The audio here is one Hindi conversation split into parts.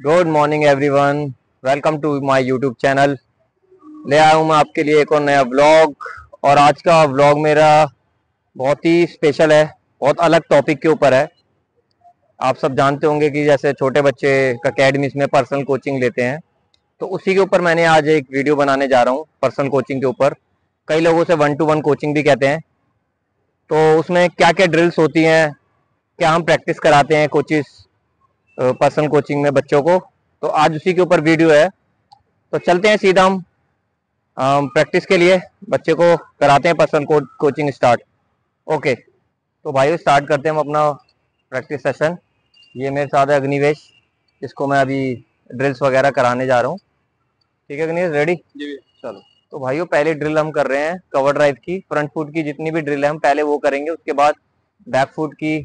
Good morning everyone welcome to my YouTube channel ले आया हूँ मैं आपके लिए एक और नया व्लॉग और आज का व्लॉग मेरा बहुत ही स्पेशल है, बहुत अलग टॉपिक के ऊपर है। आप सब जानते होंगे कि जैसे छोटे बच्चे अकेडमीज में पर्सनल कोचिंग लेते हैं तो उसी के ऊपर मैंने आज एक वीडियो बनाने जा रहा हूँ पर्सनल कोचिंग के ऊपर। कई लोगों से वन टू वन कोचिंग भी कहते हैं। तो उसमें क्या क्या ड्रिल्स होती हैं, क्या हम प्रैक्टिस कराते हैं कोचिस पर्सनल कोचिंग में बच्चों को। तो आज उसी के ऊपर वीडियो है। तो चलते हैं सीधा हम प्रैक्टिस के लिए। बच्चे को कराते हैं पर्सनल को, कोचिंग स्टार्ट ओके तो भाई स्टार्ट करते हैं हम अपना प्रैक्टिस सेशन ये मेरे साथ है अग्निवेश जिसको मैं अभी ड्रिल्स वगैरह कराने जा रहा हूँ। ठीक है अग्निवेश रेडी जी चलो तो भाइयों पहले ड्रिल हम कर रहे हैं कवर ड्राइव की। फ्रंट फुट की जितनी भी ड्रिल है हम पहले वो करेंगे। उसके बाद बैक फुट की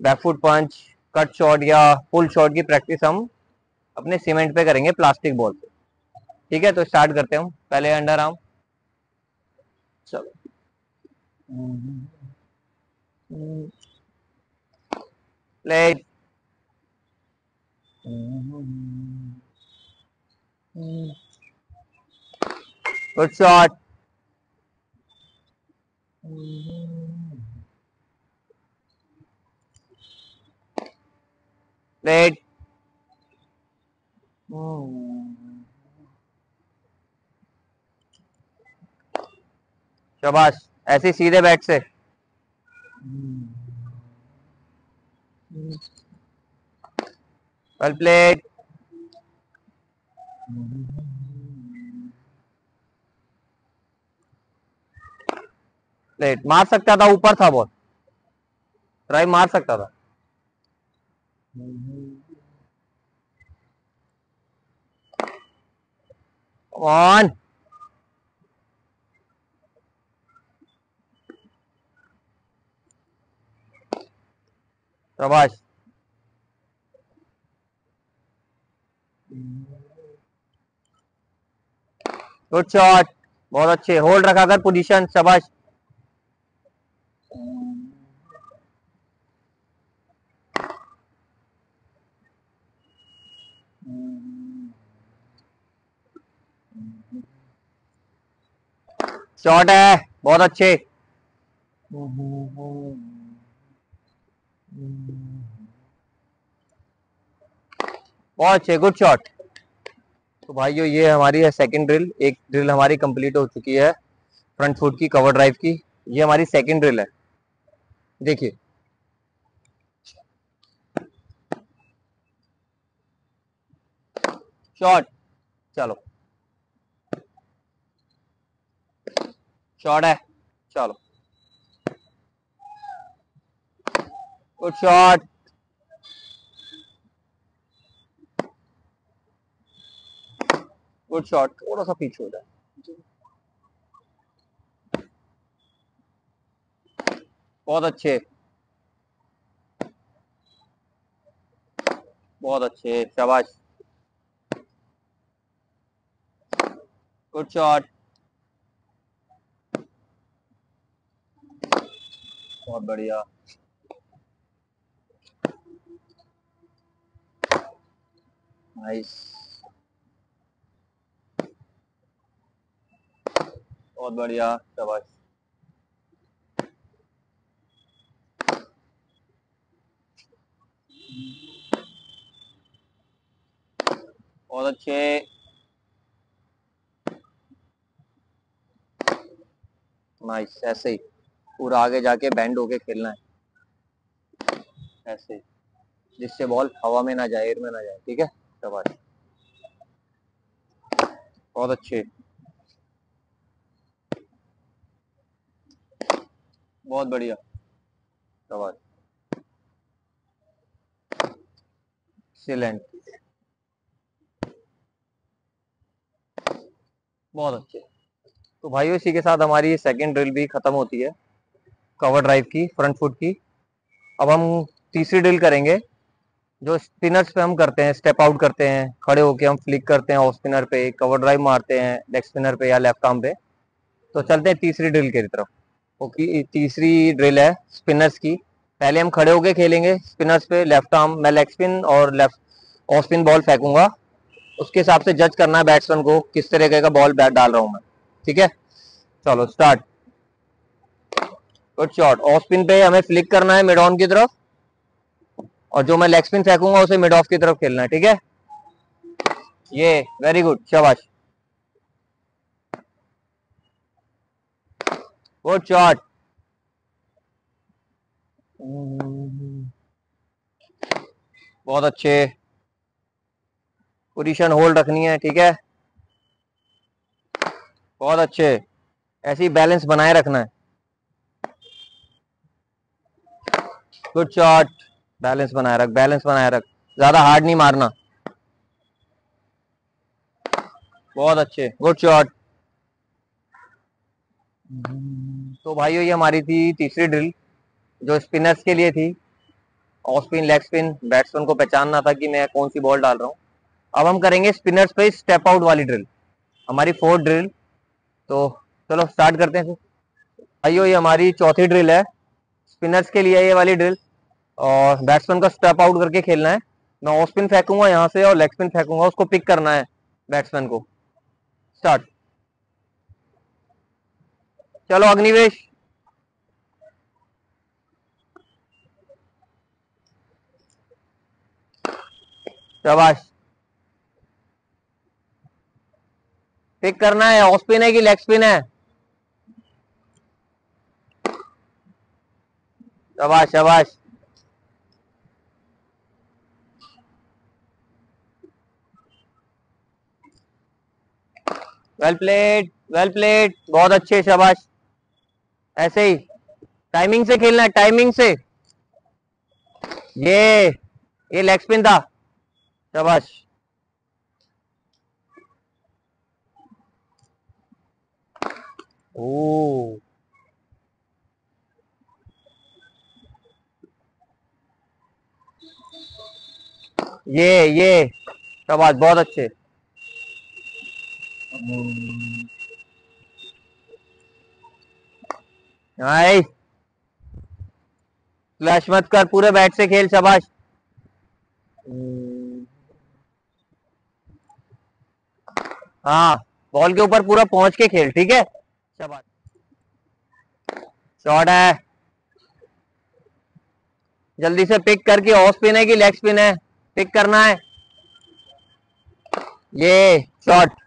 back foot punch cut shot या फुल शॉट की प्रैक्टिस हम अपने सीमेंट पे करेंगे प्लास्टिक बॉल पे ठीक है तो स्टार्ट करते हैं हम। पहले अंडर आर्म चलो। लेग गुड शॉट लेट शाबाश। ऐसे सीधे बैट से। वेल प्लेड प्लेट मार सकता था ऊपर था बहुत ट्राई मार सकता था। On. शाबाश गुड शॉट बहुत अच्छे। होल्ड रखा कर पोजीशन शाबाश शॉट है, बहुत अच्छे। बहुत अच्छे गुड शॉट तो भाइयों ये हमारी है सेकंड ड्रिल एक ड्रिल हमारी कंप्लीट हो चुकी है फ्रंट फुट की कवर ड्राइव की, ये हमारी सेकंड ड्रिल है। देखिए। शॉट चलो। शॉट है। चलो। गुड शॉट गुड शॉट थोड़ा सा पीछे हो जाए। बहुत अच्छे। बहुत अच्छे। शाबाश। गुड शॉट बहुत बढ़िया। नाइस बहुत बढ़िया शाबाश बहुत अच्छे। नाइस ऐसे ही। पूरा आगे जाके बैंड होके खेलना है। ऐसे। जिससे बॉल हवा में ना जाए एयर में ना जाए, ठीक है? बहुत अच्छे। बहुत बढ़िया। शाबाश। एक्सीलेंट बहुत अच्छे। तो भाइयों, इसी के साथ हमारी सेकंड ड्रिल भी खत्म होती है। कवर ड्राइव की फ्रंट फुट की। अब हम तीसरी ड्रिल करेंगे, जो स्पिनर्स पे हम करते हैं स्टेप आउट करते हैं, खड़े होके हम फ्लिक करते हैं ऑफ़ स्पिनर पे कवर ड्राइव मारते हैं लेग स्पिनर पे या लेफ़्ट आर्म पे। तो चलते हैं तीसरी ड्रिल की तरफ़। ओके तीसरी ड्रिल है स्पिनर्स की। पहले हम खड़े होके खेलेंगे स्पिनर्स पे लेफ़्ट आर्म मैं लेग स्पिन और लेफ़्ट ऑफ़ स्पिन बॉल फेंकूँगा। उसके हिसाब से जज करना है बैट्समैन को, किस तरीके का बॉल बैट डाल रहा हूँ मैं। ठीक है? चलो start good shot off spin पे हमें फ्लिक करना है मिड ऑन की तरफ़। और जो मैं लेग स्पिन फेंकूँगा, उसे मिड ऑफ़ की तरफ़ खेलना है, ठीक है? ये वेरी गुड शाबाश। गुड शॉट बहुत अच्छे। पोजीशन होल्ड रखनी है, ठीक है? बहुत अच्छे। ऐसी बैलेंस बनाए रखना है। गुड शॉट बैलेंस बनाए रख बैलेंस बनाए रख। ज़्यादा हार्ड नहीं मारना। बहुत अच्छे। गुड शॉट तो भाइयों ये हमारी थी तीसरी ड्रिल जो स्पिनर्स के लिए थी। Off spin leg spin batsman को पहचानना था कि मैं कौन सी बॉल डाल रहा हूँ। अब हम करेंगे स्पिनर्स पे स्टेप आउट वाली ड्रिल हमारी फोर्थ ड्रिल तो चलो स्टार्ट करते हैं भाइयों, ये हमारी चौथी ड्रिल है। स्पिनर्स के लिए ये वाली ड्रिल और बैट्समैन का स्टेप आउट करके खेलना है। मैं ऑफ़ स्पिन फेंकूँगा यहाँ से और लेग स्पिन फेंकूँगा, उसको पिक करना है बैट्समैन को। स्टार्ट चलो अग्निवेश। शाबाश। पिक करना है ऑफ़ स्पिन है कि लेग स्पिन है? शाबाश शाबाश। वेल प्लेड वेल प्लेड बहुत अच्छे, शाबाश। ऐसे ही। टाइमिंग से खेलना टाइमिंग से। ये ये लेग स्पिन था। शाबाश। ये ये। शाबाश, बहुत अच्छे। फ्लैश मत कर, पूरे बैट से खेल, शबाश। हाँ बॉल के ऊपर पूरा पहुँच के खेल, ठीक है? शाबाश। शॉट है। जल्दी से पिक करके ऑफ़ स्पिन है कि लेग स्पिन है? पिक करना है। ये शॉट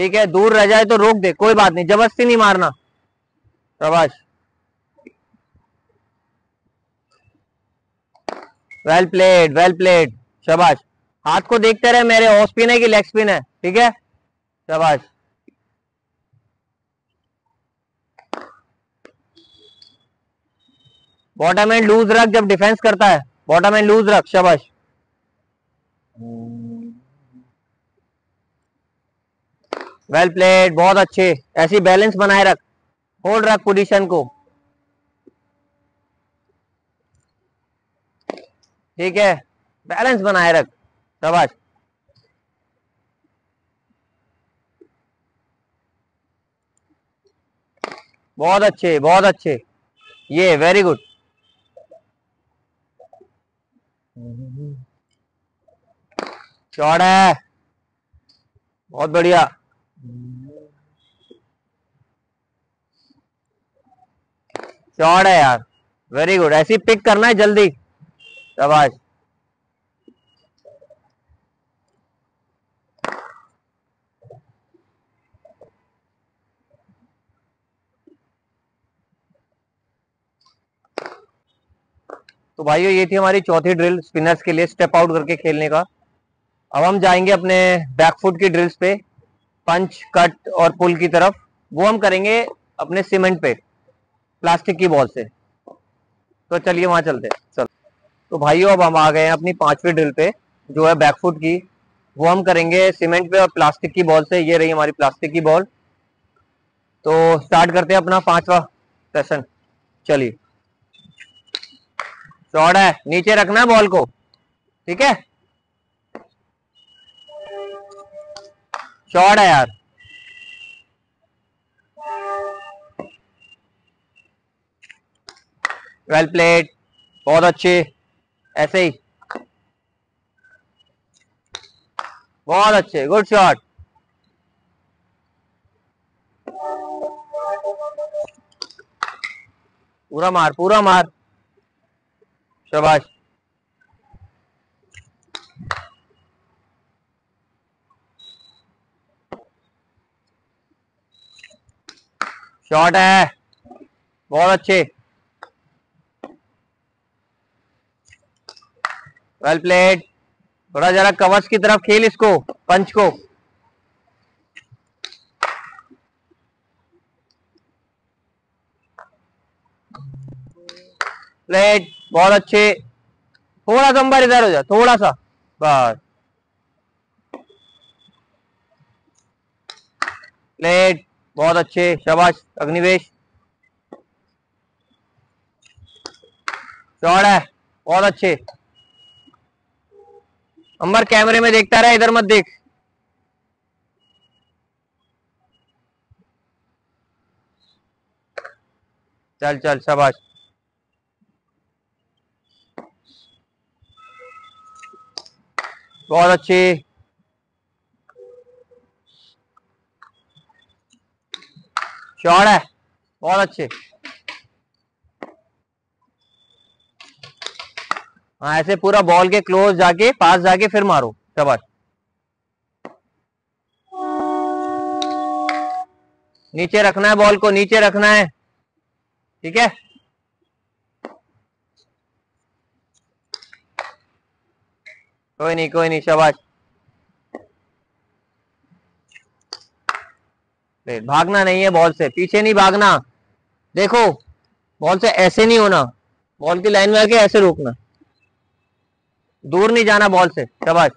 ठीक है, दूर रह जाए तो रोक दे, कोई बात नहीं, ज़बरदस्ती नहीं मारना। शाबाश। वेल प्लेड वेल प्लेड शाबाश। हाथ को देखते रहे, मेरे ऑफ़ स्पिन है कि लेग स्पिन है, ठीक है? शाबाश। बॉटम एंड लूज रख जब डिफेंस करता है। बॉटम एंड लूज रख, शाबाश। वेल प्लेड बहुत अच्छे। ऐसी बैलेंस बनाए रख। होल्ड रख पोजीशन को। ठीक है? बैलेंस बनाए रख। शाबाश। बहुत अच्छे बहुत अच्छे। ये वेरी गुड शॉट है। बहुत बढ़िया। शॉट है यार। वेरी गुड ऐसी पिक करना है जल्दी। शाबाश। तो भाइयों, ये थी हमारी चौथी ड्रिल स्पिनर्स के लिए स्टेप आउट करके खेलने का। अब हम जाएँगे अपने बैकफुट की ड्रिल्स पे। पंच, कट और पुल की तरफ़, वो हम करेंगे अपने सीमेंट पे, प्लास्टिक की बॉल से। तो चलिए वहाँ चलते चलो। तो भाइयों, अब हम आ गए हैं अपनी पांचवी ड्रिल पे, जो है बैकफुट की। वो हम करेंगे सीमेंट पे और प्लास्टिक की बॉल से। ये रही हमारी प्लास्टिक की बॉल। तो स्टार्ट करते हैं अपना पांचवा सेशन चलिए। शॉर्ट है। नीचे रखना है बॉल को। ठीक है? शॉर्ट है यार। वेल प्लेड बहुत अच्छे। ऐसे ही। बहुत अच्छे। गुड शॉट पूरा मार पूरा मार। शाबाश। शॉट है। बहुत अच्छे। वेल प्लेड थोड़ा जरा कवच की तरफ़ खेल इसको पंच को। प्लेट बहुत अच्छे। थोड़ा सा अंबर इधर हो जा, थोड़ा सा। बस। प्लेट बहुत अच्छे, शाबाश, अग्निवेश। है, बहुत अच्छे। अंबर कैमरे में देखता रहा, इधर मत देख। चल चल, शाबाश। बहुत अच्छी। शॉट है, बहुत अच्छे। हाँ ऐसे पूरा बॉल के क्लोज जाके, पास जाके फिर मारो शाबाश नीचे रखना है बॉल को, नीचे रखना है। ठीक है? कोई नहीं कोई नहीं, शाबाश। भागना नहीं है बॉल से, पीछे नहीं भागना। देखो बॉल से ऐसे नहीं होना। बॉल की लाइन में आके ऐसे रोकना। दूर नहीं जाना बॉल से, शाबाश।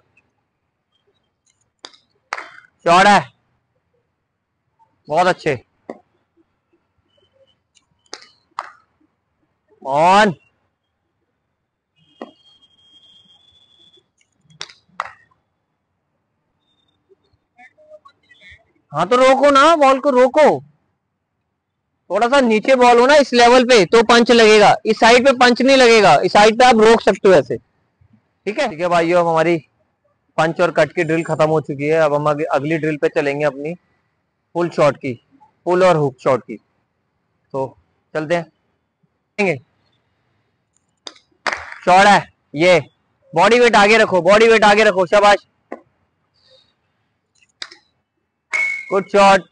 चौड़ा है। बहुत अच्छे। ऑन हाँ तो रोको ना, बॉल को रोको। थोड़ा सा नीचे बॉल हो ना इस लेवल पे तो पंच लगेगा। इस साइड पे पंच नहीं लगेगा। इस साइड पे आप रोक सकते हो ऐसे। ठीक है? ठीक है भाइयों, अब हमारी पंच और कट की ड्रिल खत्म हो चुकी है। अब हम अगली ड्रिल पे चलेंगे अपनी फुल शॉट की फुल और हुक शॉट की। तो चलते हैं। शॉट है, ये। बॉडी वेट आगे रखो, बॉडी वेट आगे रखो, शाबाश। गुड शॉट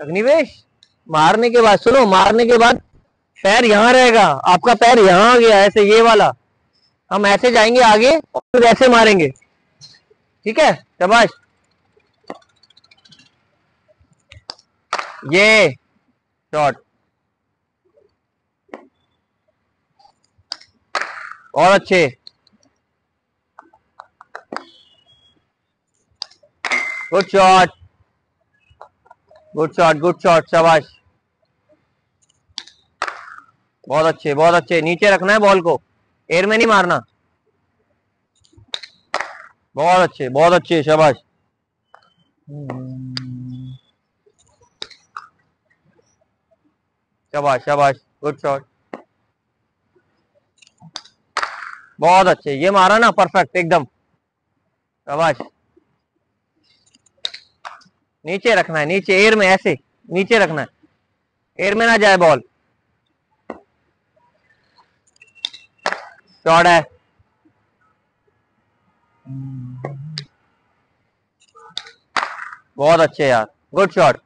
अग्निवेश, मारने के बाद, सुनो, मारने के बाद पैर यहाँ रहेगा। आपका पैर यहाँ आ गया, ऐसे ये वाला। हम ऐसे जाएँगे आगे और फिर ऐसे मारेंगे। ठीक है, शबाश। ये शॉट और अच्छे। Good shot good shot good shot शाबाश। बहुत अच्छे बहुत अच्छे। नीचे रखना है बॉल को। एयर में नहीं मारना। बहुत अच्छे बहुत अच्छे, शाबाश। शाबाश शाबाश। गुड शॉट बहुत अच्छे, ये मारा ना परफेक्ट एकदम। नीचे रखना है, नीचे एयर में ऐसे, नीचे रखना है। एयर में ना जाए बॉल शॉट है। बहुत अच्छे यार गुड शॉट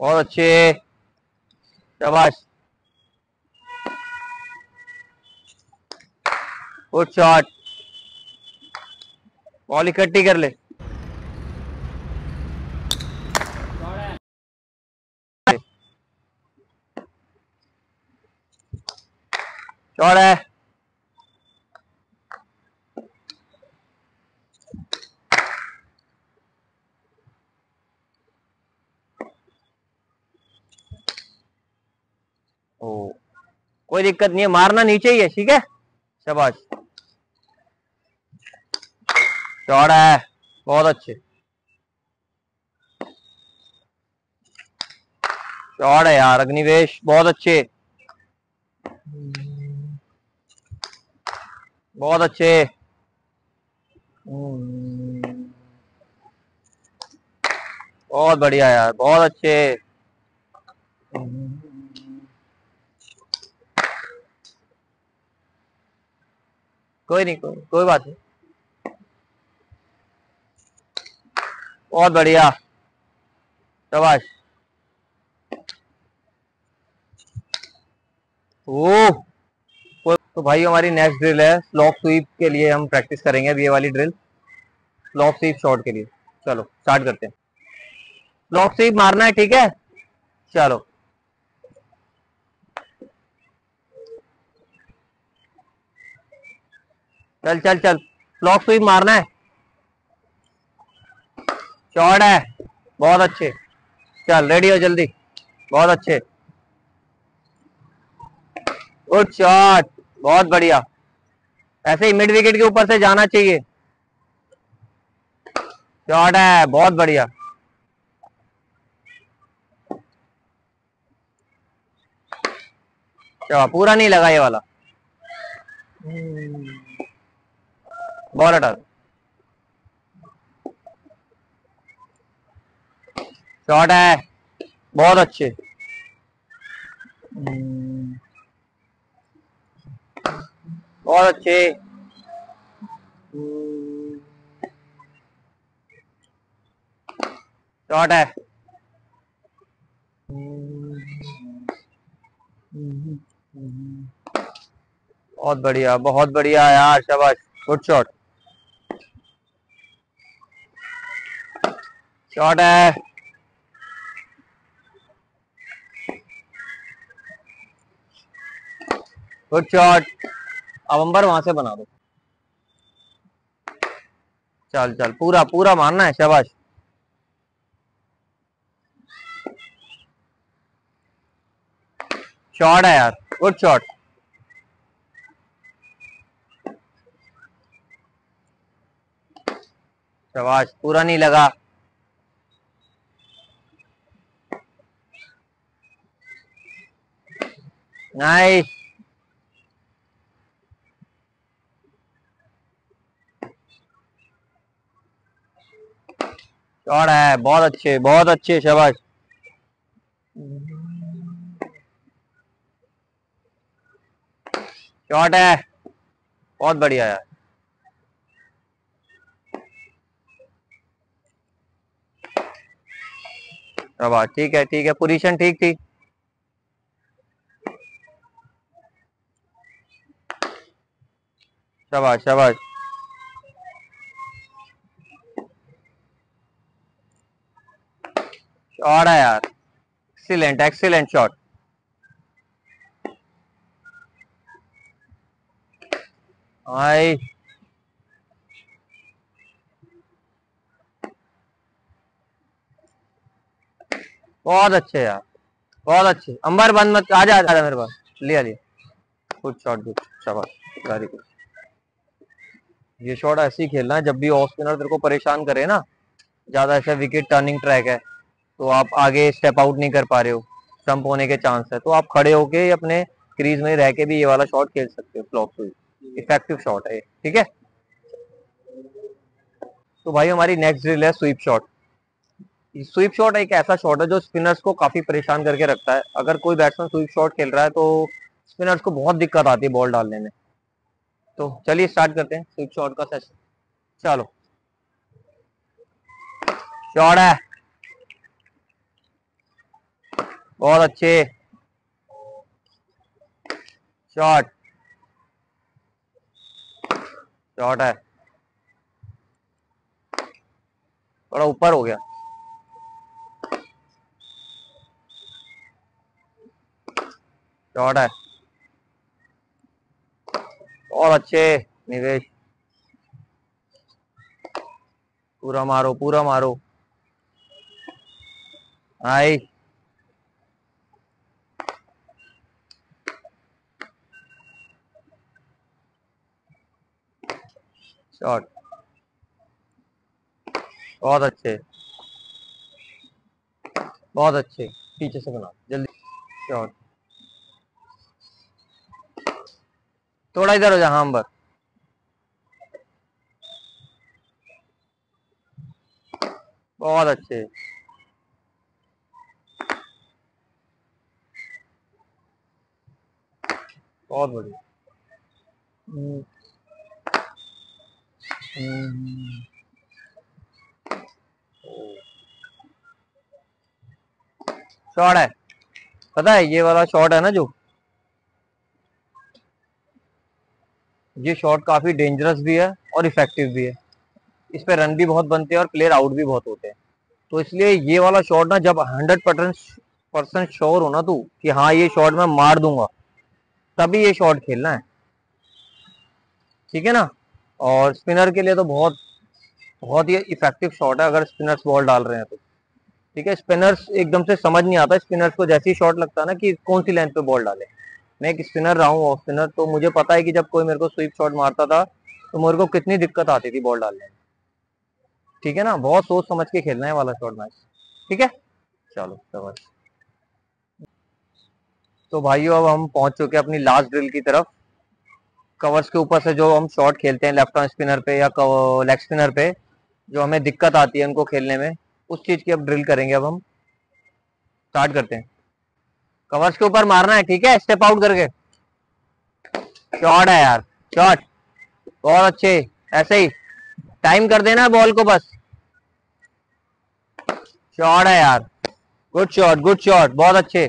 बहुत अच्छे। शाबाश। गुड शॉट बॉल इकट्ठी कर ले। चौड़ा है ओ कोई दिक्कत नहीं है, मारना नीचे ही है, ठीक है? शाबाश। चौड़ा है, बहुत अच्छे। चौड़ है यार, अग्निवेश, बहुत अच्छे। बहुत अच्छे। बहुत बढ़िया यार, बहुत अच्छे। कोई नहीं, कोई कोई बात नहीं। बहुत बढ़िया। शाबाश। ओ तो भाई हमारी नेक्स्ट ड्रिल है स्लॉक स्वीप के लिए हम प्रैक्टिस करेंगे अब ये वाली ड्रिल स्लॉक स्वीप शॉट के लिए। चलो स्टार्ट करते हैं। स्लॉक स्वीप मारना है, ठीक है? चलो। चल चल चल। स्लॉक स्वीप मारना है। शॉट है। बहुत अच्छे। चल रेडी हो जल्दी। बहुत अच्छे। गुड शॉट बहुत बढ़िया। ऐसे ही मिड विकेट के ऊपर से जाना चाहिए। शॉट है। बहुत बढ़िया। पूरा नहीं लगा ये वाला। बॉल हटा शॉट है। बहुत अच्छे। बहुत अच्छे। शॉट है। बहुत बढ़िया बहुत बढ़िया यार, शाबाश। गुड शॉट शॉट है गुड शॉट अब अंबर वहाँ से बना दो चल चल पूरा पूरा मारना है शाबाश शॉट है यार गुड शॉट शाबाश पूरा नहीं लगा नाइस शॉट है बहुत अच्छे बहुत अच्छे शाबाश शॉट है बहुत बढ़िया यार ठीक है ठीक है पोजीशन ठीक थी शाबाश शाबाश। शॉट है यार। एक्सीलेंट एक्सीलेंट शॉट आई बहुत अच्छे यार। बहुत अच्छे। अंबर बंद मत आ जा मेरे पास। लिया लिया गुड शॉट गुड शाबाश। वेरी गुड ये शॉट ऐसे ही खेलना है, जब भी ऑफ़ स्पिनर तेरे को परेशान करे ना, ज़्यादा ऐसा विकेट टर्निंग ट्रैक है तो आप आगे स्टेप आउट नहीं कर पा रहे हो स्टंप होने के चांस है तो आप खड़े होके अपने क्रीज में रह के भी ये वाला शॉट खेल सकते हो फ्लॉप इफ़ेक्टिव शॉट है ठीक है? तो भाई हमारी नेक्स्ट ड्रिल है स्वीप शॉट स्वीप शॉट एक ऐसा शॉट है जो स्पिनर्स को काफ़ी परेशान करके रखता है। अगर कोई बैट्समैन स्वीप शॉट खेल रहा है तो स्पिनर्स को बहुत दिक्कत आती है बॉल डालने में। तो चलिए स्टार्ट करते हैं स्वीप शॉट का सेशन चलो। शॉट है। बहुत अच्छे। शॉट शॉट है। थोड़ा ऊपर हो गया। शॉट है। और अच्छे निवेश। पूरा मारो पूरा मारो। आई। शॉट बहुत अच्छे। बहुत अच्छे। पीछे से बना। जल्दी। शॉट थोड़ा इधर हो जा हाँ अंबर। बहुत अच्छे। बहुत बढ़िया। हम्म। हम्म। शॉट है। पता है, ये वाला शॉट है ना जो? ये शॉट काफ़ी डेंजरस भी है और इफ़ेक्टिव भी है। इस पे रन भी बहुत बनते हैं और प्लेयर आउट भी बहुत होते हैं। तो इसलिए ये वाला शॉट ना, जब हंड्रेड परसेंट श्योर हो ना तू कि हाँ ये शॉट मैं मार दूँगा, तभी ये शॉट खेलना है। ठीक है ना? और स्पिनर के लिए तो बहुत बहुत ही इफ़ेक्टिव शॉट है अगर स्पिनर्स बॉल डाल रहे हैं तो। ठीक है? स्पिनर्स एकदम से समझ नहीं आता स्पिनर्स को जैसे ही शॉट लगता है ना कि कौन सी लेंथ पे बॉल डाले। मैं एक स्पिनर रहा हूँ ऑफ़ स्पिनर तो मुझे पता है कि जब कोई मेरे को स्वीप शॉट मारता था तो मेरे को कितनी दिक्कत आती थी बॉल डालने में। ठीक है ना? बहुत सोच समझ के खेलना है वाला शॉट मैच ठीक है? चलो तो भाइयों, अब हम पहुँच चुके हैं अपनी लास्ट ड्रिल की तरफ़। कवर्स के ऊपर से जो हम शॉट खेलते हैं लेफ़्ट आर्म स्पिनर पे या लेग स्पिनर पे, जो हमें दिक्कत आती है उनको खेलने में, उस चीज़ की अब ड्रिल करेंगे अब हम। स्टार्ट करते हैं। कवर्स के ऊपर मारना है, ठीक है? स्टेप आउट करके। शॉट है यार शॉट बहुत अच्छे, ऐसे ही। टाइम कर देना बॉल को बस। शॉट है यार। गुड शॉट गुड शॉट बहुत अच्छे।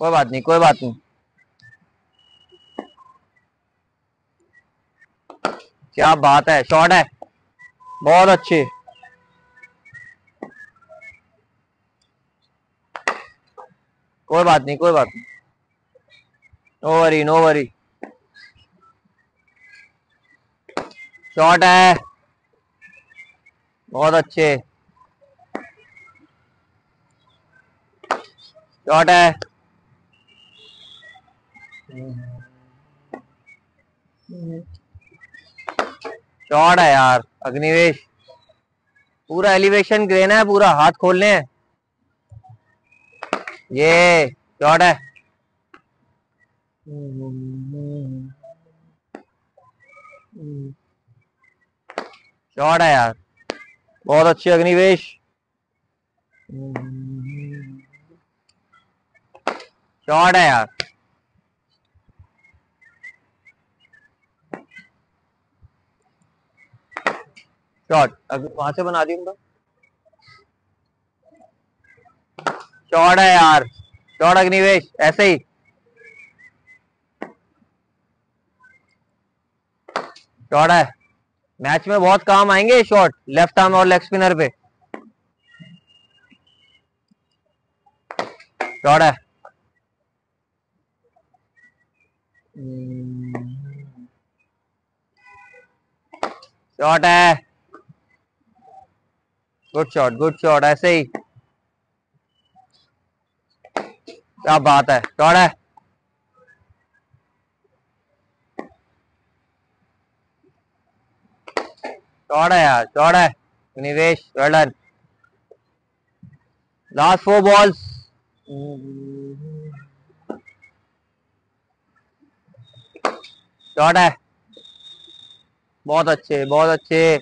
कोई बात नहीं, कोई बात नहीं। क्या बात है शॉट है। बहुत अच्छे। कोई बात नहीं, कोई बात नहीं। No worry no worry shot है। बहुत अच्छे। शॉट है। शॉट है यार, अग्निवेश। पूरा एलिवेशन ग्रेन है, पूरा हाथ खोलने हैं। ये शॉट है। शॉट है यार। बहुत अच्छी अग्निवेश। शॉट है यार। शॉट अभी वहाँ से बना दी शॉट है यार। शॉट अग्निवेश, ऐसे ही। शॉट है। मैच में बहुत काम आएँगे शॉट लेफ़्ट आर्म और लेग स्पिनर पे। शॉट है। शॉट है। गुड शॉट गुड शॉट ऐसे ही। क्या बात है? शॉट है। निवेश लास्ट फोर बॉल्स है। बहुत अच्छे बहुत अच्छे।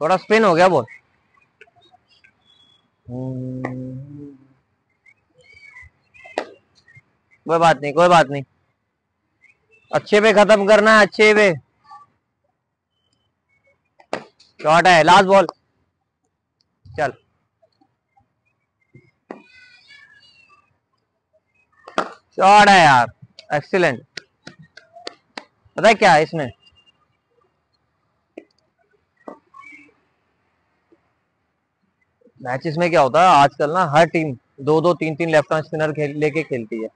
थोड़ा स्पिन हो गया बहुत कोई बात नहीं, कोई बात नहीं। अच्छे पे खत्म करना है, अच्छे पे। शॉट है लास्ट बॉल चल। शॉट है यार एक्सीलेंट पता है क्या है इसमें? मैचेस में क्या होता है, आजकल ना हर टीम, दो दो, तीन तीन लेफ़्ट हैंड स्पिनर खेल, लेके खेलती है।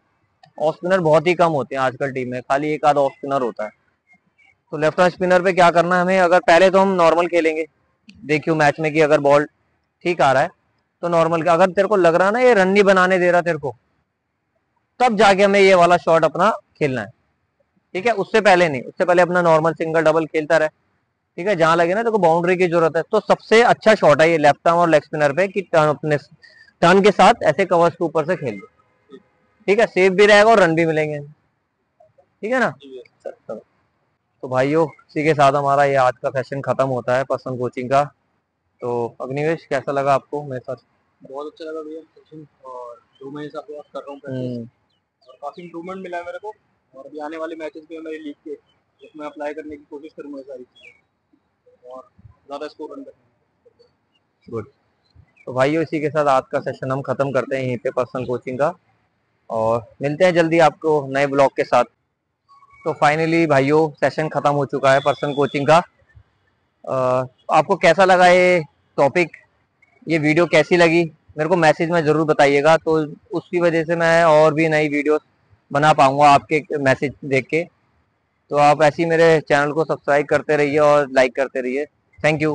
ऑफ़ स्पिनर बहुत ही कम होते हैं आजकल टीम में, खाली एक आधा ऑफ़ स्पिनर होता है। तो लेफ़्ट हैंड स्पिनर पे क्या करना है हमें, अगर पहले तो हम नॉर्मल खेलेंगे। देखियो मैच में कि अगर बॉल ठीक आ रहा है तो नॉर्मल अगर तेरे को लग रहा है ना ये रन नहीं बनाने दे रहा तेरे को, तब जाके हमें ये वाला शॉट अपना खेलना है। ठीक है? उससे पहले नहीं, उससे पहले अपना नॉर्मल सिंगल डबल खेलता रहे। ठीक है जहाँ लगे ना तो बाउंड्री की ज़रूरत है। तो सबसे अच्छा शॉट है ये लेफ़्ट आर्म और लेग स्पिनर पे कि टर्न अपने टर्न के साथ ऐसे कवर्स के ऊपर से खेल लो ठीक है सेफ़ भी रहेगा और रन भी मिलेंगे। ठीक है ना? तो भाइयों इसी के साथ हमारा ये आज का सेशन खत्म होता है पर्सन कोचिंग का। तो अग्निवेश कैसा लगा आपको मेरे साथ? बहुत अच्छा लगा भैया सेशन और दो महीने से आपके कर रहा हूँ और काफ़ी इम्प्रूवमेंट मिला है मेरे को। और अभी आने वाले मैचेस भी मेरे लीग के उसमें अप्लाई करने की कोशिश करूँगा सारी चीज़ें। ज़्यादा स्कोर रन गुड तो भाइयों इसी के साथ आज का सेशन हम खत्म करते हैं यहीं पे पर्सनल कोचिंग का। और मिलते हैं जल्दी आपको नए ब्लॉग के साथ। तो फाइनली भाइयों सेशन खत्म हो चुका है पर्सनल कोचिंग का। आ, आपको कैसा लगा ये टॉपिक ये वीडियो कैसी लगी? मेरे को मैसेज में ज़रूर बताइएगा। तो उसकी वजह से मैं और भी नई वीडियोस बना पाऊँगा आपके मैसेज देख के। तो आप ऐसे ही मेरे चैनल को सब्सक्राइब करते रहिए और लाइक करते रहिए। Thank you